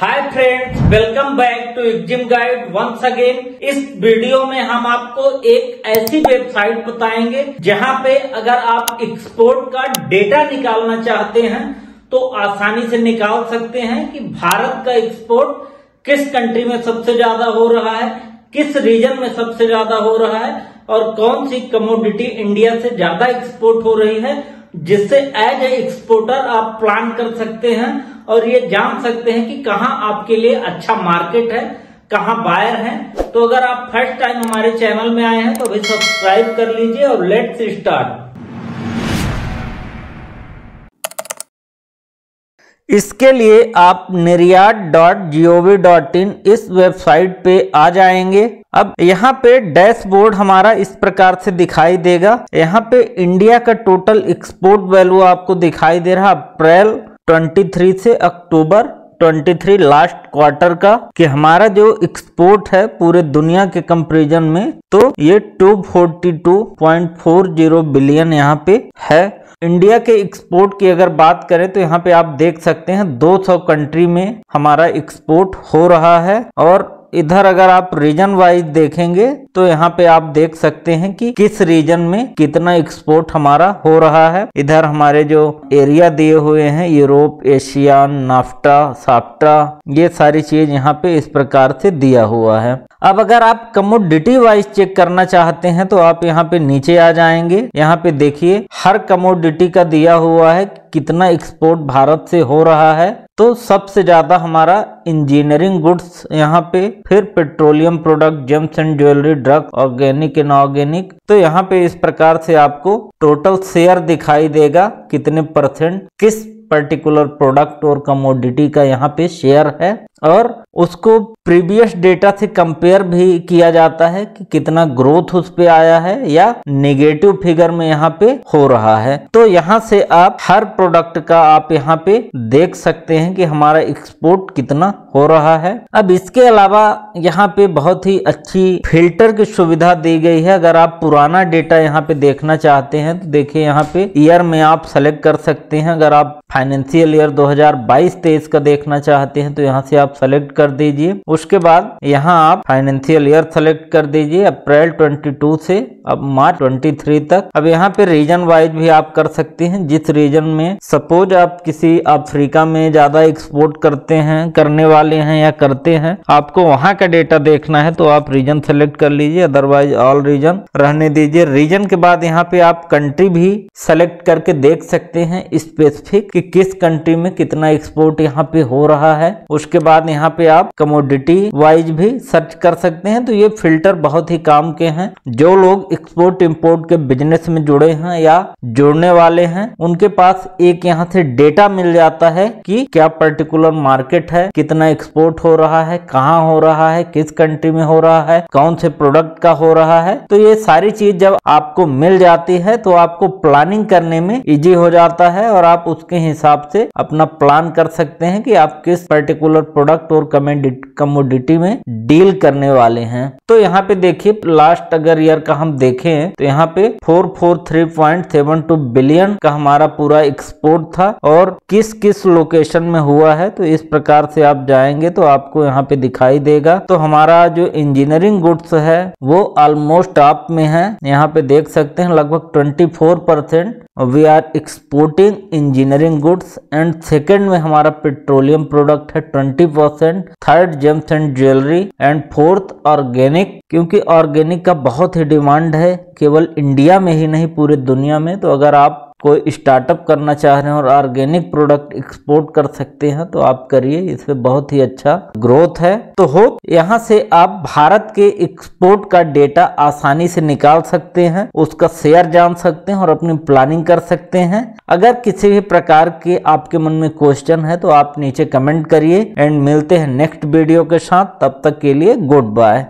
Hi friends welcome back to Exim guide once again इस video में हम आपको एक ऐसी वेबसाइट बताएँगे जहाँ पे अगर आप एक्सपोर्ट का डेटा निकालना चाहते हैं तो आसानी से निकाल सकते हैं कि भारत का एक्सपोर्ट किस कंट्री में सबसे ज़्यादा हो रहा है, किस रीजन में सबसे ज़्यादा हो रहा है, और कौन सी कमोडिटी इंडिया से ज़्यादा एक्सपोर्ट हो रही है जिससे एज ए एक्सपोर्टर आप प्लान कर सकते हैं और ये जान सकते हैं कि कहाँ आपके लिए अच्छा मार्केट है, कहाँ बायर है। तो अगर आप फ़र्स्ट टाइम हमारे चैनल में आए हैं तो अभी सब्सक्राइब कर लीजिए और लेट्स स्टार्ट इसके लिए आप Niryat dot G O V dot in इस वेबसाइट पे आ जाएँगे। अब यहाँ पे डैशबोर्ड हमारा इस प्रकार से दिखाई देगा। यहाँ पे इंडिया का टोटल एक्सपोर्ट वैल्यू आपको दिखाई दे रहा अप्रैल 23 से अक्टूबर 23 लास्ट क्वार्टर का कि हमारा जो एक्सपोर्ट है पूरे दुनिया के कंपेरिजन में तो ये 242.40 बिलियन यहाँ पे है। इंडिया के एक्सपोर्ट की अगर बात करें तो यहाँ पे आप देख सकते हैं 200 कंट्री में हमारा एक्सपोर्ट हो रहा है और इधर अगर आप रीजन वाइज देखेंगे तो यहाँ पे आप देख सकते हैं कि किस रीजन में कितना एक्सपोर्ट हमारा हो रहा है। इधर हमारे जो एरिया दिए हुए हैं यूरोप एशिया नाफ्टा साफ्टा ये सारी चीज़ यहाँ पे इस प्रकार से दिया हुआ है। अब अगर आप कमोडिटी वाइज चेक करना चाहते हैं तो आप यहाँ पे नीचे आ जाएँगे। यहाँ पे देखिए, हर कमोडिटी का दिया हुआ है, कितना एक्सपोर्ट भारत से हो रहा है। तो सबसे ज़्यादा हमारा इंजीनियरिंग गुड्स यहाँ पे, फिर petroleum product gems and jewellery drug organic and organic तो यहाँ पे इस प्रकार से आपको टोटल शेयर दिखाई देगा, कितने परसेंट किस पर्टिकुलर प्रोडक्ट और कमोडिटी का यहाँ पे शेयर है और उसको प्रीवियस डेटा से कंपेयर भी किया जाता है कि कितना ग्रोथ उस पे आया है या नेगेटिव फिगर में यहाँ पे हो रहा है। तो यहाँ से आप हर प्रोडक्ट का आप यहाँ पे देख सकते हैं कि हमारा एक्सपोर्ट कितना हो रहा है। अब इसके अलावा यहाँ पे बहुत ही अच्छी फ़िल्टर की सुविधा दी गई है। अगर आप पुराना डेटा यहाँ पे देखना चाहते हैं तो देखिए यहाँ पे ईयर में आप सेलेक्ट कर सकते हैं। अगर आप फाइनेंशियल ईयर 2022-23 का देखना चाहते हैं तो यहाँ से आप सेलेक्ट कर दीजिए। उसके बाद यहाँ आप फाइनेंशियल ईयर सेलेक्ट कर दीजिए, अप्रैल 22 से अब मार्च 23 तक। अब यहाँ पे रीजन वाइज भी आप कर सकते हैं, जिस रीजन में सपोज़ आप किसी अफ्रीका में ज़्यादा एक्सपोर्ट करते हैं, करने वाले हैं या करते हैं, आपको वहाँ का डेटा देखना है तो आप रीजन सेलेक्ट कर लीजिए, अदरवाइज़ ऑल रीजन रहने दीजिए। रीजन के बाद यहाँ पे आप कंट्री भी सेलेक्ट करके देख सकते हैं, स्पेसिफिक कि किस कंट्री में कितना एक्सपोर्ट यहाँ पे हो रहा है। उसके बाद यहाँ पे आप कमोडिटी वाइज भी सर्च कर सकते हैं। तो ये फ़िल्टर बहुत ही काम के हैं। जो लोग एक्सपोर्ट इंपोर्ट के बिज़नेस में जुड़े हैं या जुड़ने वाले हैं, उनके पास एक यहाँ से डेटा मिल जाता है कि क्या पर्टिकुलर मार्केट है, कितना एक्सपोर्ट हो रहा है, कहाँ हो रहा है, किस कंट्री में हो रहा है, कौन से प्रोडक्ट का हो रहा है। तो ये सारी चीज़ जब आपको मिल जाती है तो आपको प्लानिंग करने में इजी हो जाता है और आप उसके हिसाब से अपना प्लान कर सकते हैं कि आप किस पर्टिकुलर प्रोडक्ट और कमोडिटी में डील करने वाले हैं। तो यहाँ पे देखिए लास्ट अगर ईयर का हम देखें तो यहाँ पे 443.72 बिलियन का हमारा पूरा एक्सपोर्ट था और किस किस लोकेशन में हुआ है तो इस प्रकार से आप जाएँगे तो आपको यहाँ पे दिखाई देगा। तो हमारा जो इंजीनियरिंग गुड्स है, वो ऑलमोस्ट टॉप में है। यहाँ पे देख सकते हैं, लगभग 24 percent we are exporting engineering goods and second में हमारा पेट्रोलियम प्रोडक्ट है 20 percent third gems and jewellery and fourth organic क्योंकि ऑर्गेनिक का बहुत ही डिमांड है, केवल इंडिया में ही नहीं, पूरी दुनिया में। तो अगर आप कोई स्टार्टअप करना चाह रहे हैं और ऑर्गेनिक प्रोडक्ट एक्सपोर्ट कर सकते हैं तो आप करिए, इसमें बहुत ही अच्छा ग्रोथ है। तो होप, यहाँ से आप भारत के एक्सपोर्ट का डेटा आसानी से निकाल सकते हैं, उसका शेयर जान सकते हैं और अपनी प्लानिंग कर सकते हैं। अगर किसी भी प्रकार के आपके मन में क्वेश्चन है तो आप नीचे कमेंट करिए, एंड मिलते हैं नेक्स्ट वीडियो के साथ, तब तक के लिए गुड बाय।